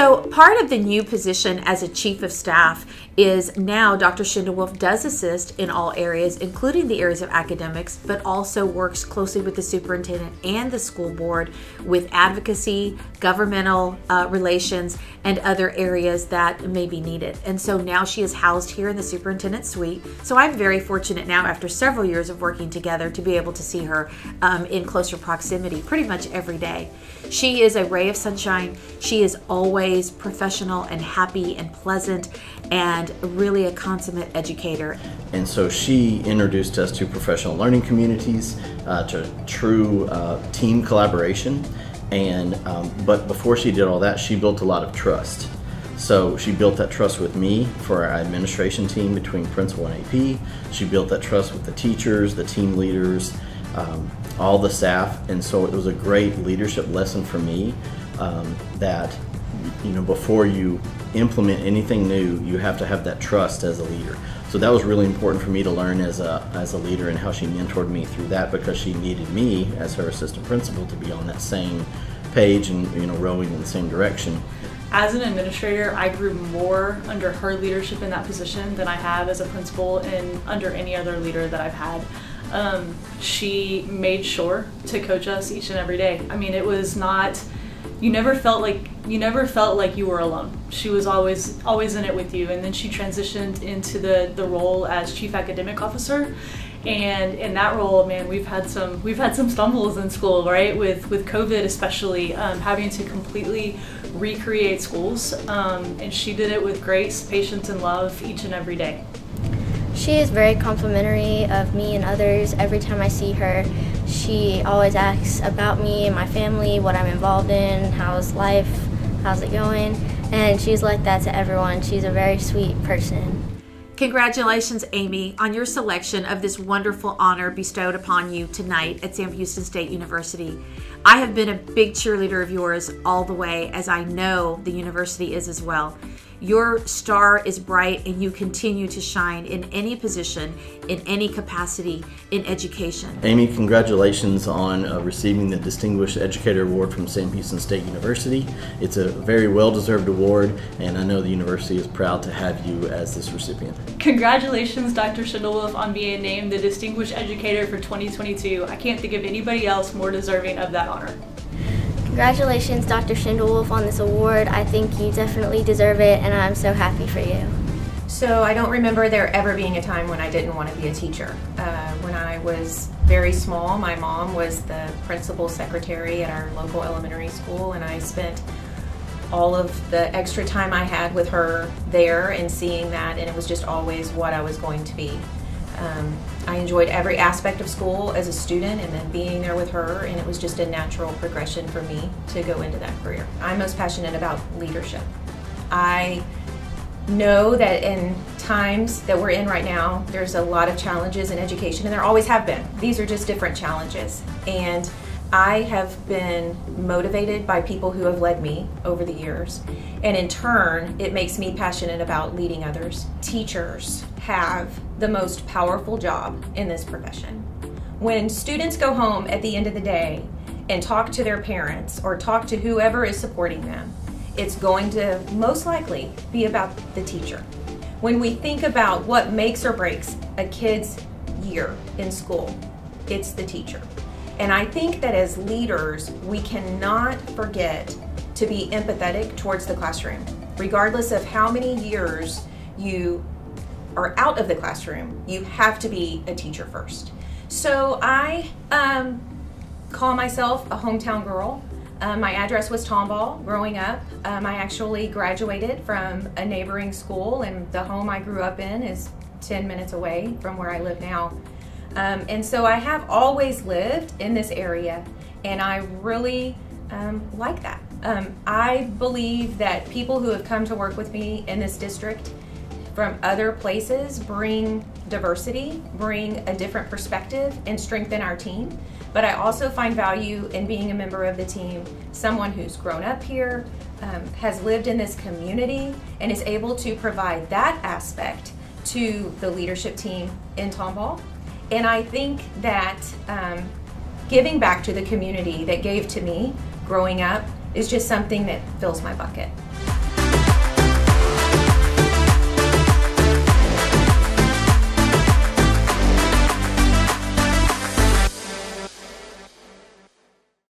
So, part of the new position as a chief of staff is now Dr. Schindewolf does assist in all areas, including the areas of academics, but also works closely with the superintendent and the school board with advocacy, governmental uh, relations, and other areas that may be needed. And so now she is housed here in the superintendent suite. So I'm very fortunate now, after several years of working together, to be able to see her um, in closer proximity pretty much every day. She is a ray of sunshine. She is always professional and happy and pleasant and really a consummate educator. And so she introduced us to professional learning communities, uh, to true uh, team collaboration. And um, but before she did all that, she built a lot of trust. So she built that trust with me for our administration team between principal and AP. She built that trust with the teachers, the team leaders, um, all the staff, and so it was a great leadership lesson for me um, that you know before you implement anything new, you have to have that trust as a leader. So that was really important for me to learn as a as a leader and how she mentored me through that because she needed me as her assistant principal to be on that same page and you know rowing in the same direction. As an administrator, I grew more under her leadership in that position than I have as a principal and under any other leader that I've had. Um, she made sure to coach us each and every day. I mean, it was not you never felt like you never felt like you were alone. She was always always in it with you. And then she transitioned into the the role as chief academic officer. And in that role, man, we've had some we've had some stumbles in school, right? With with COVID, especially um, having to completely recreate schools. Um, and she did it with grace, patience, and love each and every day. She is very complimentary of me and others. Every time I see her, she always asks about me and my family, what I'm involved in, how's life, how's it going. And she's like that to everyone. She's a very sweet person. Congratulations, Amy, on your selection of this wonderful honor bestowed upon you tonight at Sam Houston State University. I have been a big cheerleader of yours all the way, as I know the university is as well. Your star is bright and you continue to shine in any position, in any capacity in education. Amy, congratulations on uh, receiving the Distinguished Educator Award from Sam Houston State University. It's a very well deserved award, and I know the university is proud to have you as this recipient. Congratulations, Dr. Schindewolf, on being named the Distinguished Educator for 2022. I can't think of anybody else more deserving of that honor. Congratulations, Dr. Schindewolf, on this award. I think you definitely deserve it, and I'm so happy for you. So I don't remember there ever being a time when I didn't want to be a teacher. Uh, when I was very small, my mom was the principal secretary at our local elementary school, and I spent all of the extra time I had with her there and seeing that, and it was just always what I was going to be. Um, I enjoyed every aspect of school as a student and then being there with her, and it was just a natural progression for me to go into that career. I'm most passionate about leadership. I know that in times that we're in right now, there's a lot of challenges in education, and there always have been. These are just different challenges. And I have been motivated by people who have led me over the years. And in turn, it makes me passionate about leading others. Teachers have the most powerful job in this profession. When students go home at the end of the day and talk to their parents or talk to whoever is supporting them, it's going to most likely be about the teacher. When we think about what makes or breaks a kid's year in school, it's the teacher. And I think that as leaders, we cannot forget to be empathetic towards the classroom. Regardless of how many years you are out of the classroom, you have to be a teacher first. So I um, call myself a hometown girl. Um, my address was Tomball growing up. Um, I actually graduated from a neighboring school, and the home I grew up in is 10 minutes away from where I live now. Um, and so I have always lived in this area, and I really um, like that. Um, I believe that people who have come to work with me in this district from other places bring diversity, bring a different perspective, and strengthen our team. But I also find value in being a member of the team, someone who's grown up here, um, has lived in this community, and is able to provide that aspect to the leadership team in Tomball. And I think that um, giving back to the community that gave to me growing up is just something that fills my bucket.